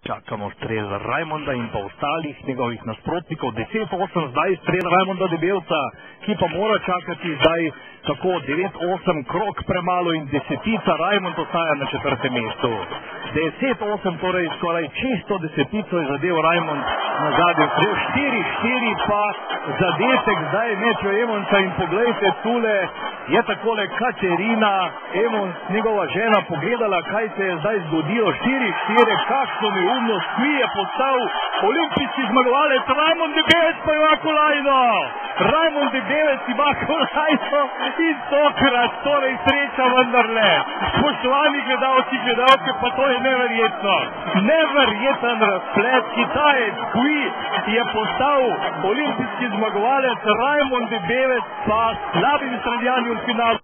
Čakamo strel Rajmonda in pa ostalih njegovih nasprotnikov. 10-8 zdaj strel Rajmonda Debelca, ki pa mora čakati zdaj tako 9-8 krok premalo in desetica Rajmond ostaja na četrtem mestu. 10-8 torej skoraj čisto desetico je zadev Rajmond na zadnjem strel. 4-4 pa zadetek zdaj mečo Emonca in poglejte tule je takole Katerina Emons, njegova žena, pogledala, kaj se je zdaj zgodilo. 4-4, kakšno neumnost, mi je postal olimpijski zmagovalec Rajmond Debelec pa ima kolajno. Rajmond Debelec ima kolajno in tokrat, torej sreča vendarle. Spoštovani gledalci, gledalke, pa to je neverjetno. Neverjeten razplet, Kitajec, Kui je postal olimpijski zmagovalec Rajmond Debelec pa slabim streljanjem v finalu.